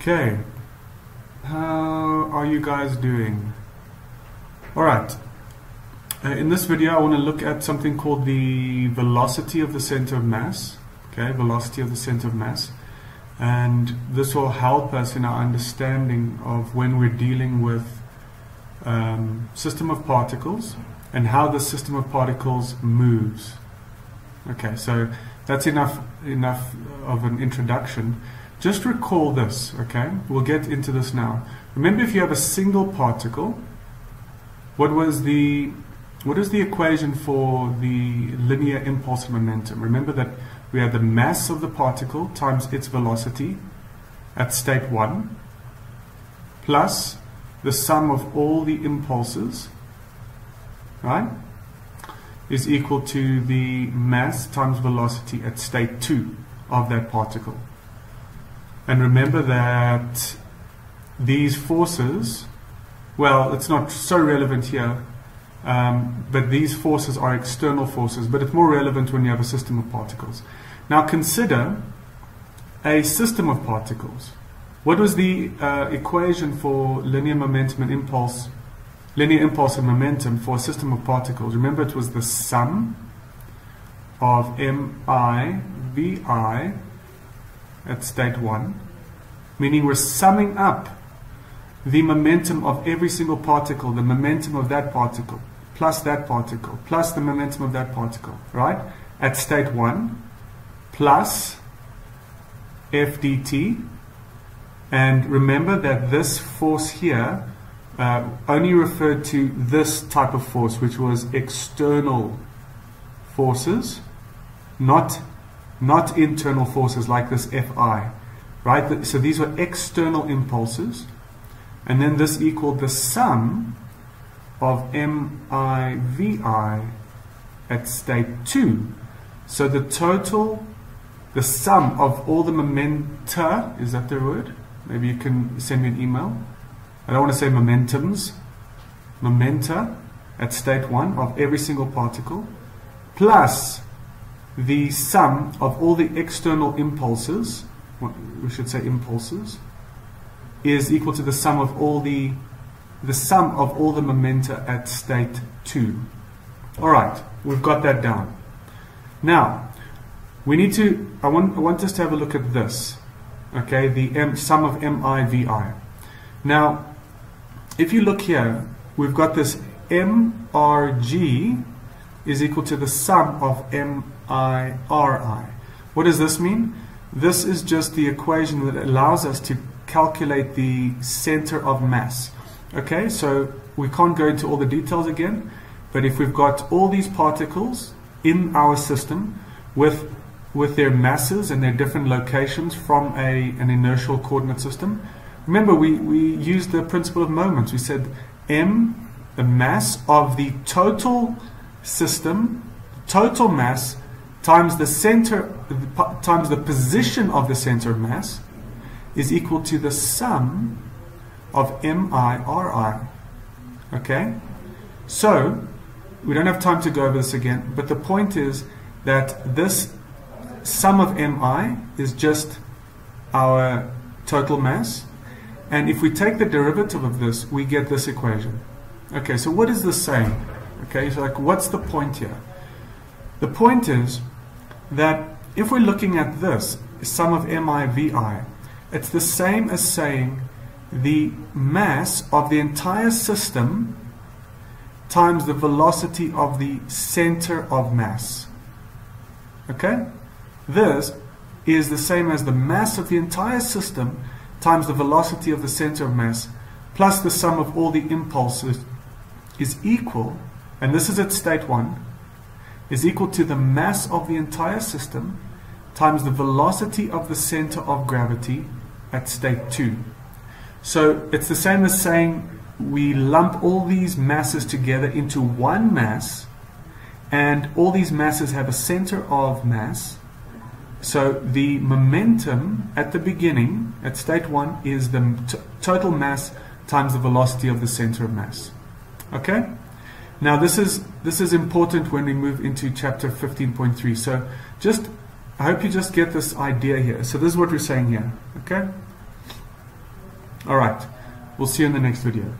Okay, how are you guys doing? Alright, uh, in this video I want to look at something called the velocity of the center of mass. Okay, velocity of the center of mass. And this will help us in our understanding of when we're dealing with um, system of particles and how the system of particles moves. Okay, so that's enough enough of an introduction. Just recall this, okay? We'll get into this now. Remember if you have a single particle, what was the what is the equation for the linear impulse and momentum? Remember that we have the mass of the particle times its velocity at state 1 plus the sum of all the impulses, right, is equal to the mass times velocity at state 2 of that particle. And remember that these forces, well, it's not so relevant here, um, but these forces are external forces, but it's more relevant when you have a system of particles. Now consider a system of particles. What was the uh, equation for linear momentum and impulse, linear impulse and momentum for a system of particles? Remember it was the sum of mi vi at state 1, meaning we're summing up the momentum of every single particle, the momentum of that particle, plus that particle, plus the momentum of that particle, right? At state 1, plus f dt. And remember that this force here uh, only referred to this type of force, which was external forces, not, not internal forces like this Fi. Right? So these were external impulses. And then this equaled the sum of MIVI at state 2. So the total, the sum of all the momenta, is that the word? Maybe you can send me an email. I don't want to say momentums. Momenta at state 1 of every single particle plus the sum of all the external impulses, we should say impulses, is equal to the sum of all the the sum of all the momenta at state 2. All right, we've got that down. Now, we need to, I want, I want us to have a look at this. Okay, the M, sum of MIVI. Now, if you look here, we've got this MRG is equal to the sum of MIRI. What does this mean? This is just the equation that allows us to calculate the center of mass. Okay, so we can't go into all the details again, but if we've got all these particles in our system with with their masses and their different locations from a, an inertial coordinate system, remember we, we used the principle of moments. We said m, the mass of the total system, total mass times the center times the position of the center of mass is equal to the sum of MIRI. Okay? So, we don't have time to go over this again, but the point is that this sum of MI is just our total mass. And if we take the derivative of this, we get this equation. Okay, so what is this saying? Okay, so like what's the point here? The point is that if we're looking at this, sum of MIVI, it's the same as saying the mass of the entire system times the velocity of the center of mass. Okay? This is the same as the mass of the entire system times the velocity of the center of mass plus the sum of all the impulses is equal, and this is at state 1, is equal to the mass of the entire system times the velocity of the center of gravity at state 2. So it's the same as saying we lump all these masses together into one mass and all these masses have a center of mass. So the momentum at the beginning, at state 1, is the total mass times the velocity of the center of mass. Okay? Now this is this is important when we move into chapter 15.3. So just I hope you just get this idea here. So this is what we're saying here. Okay? Alright, we'll see you in the next video.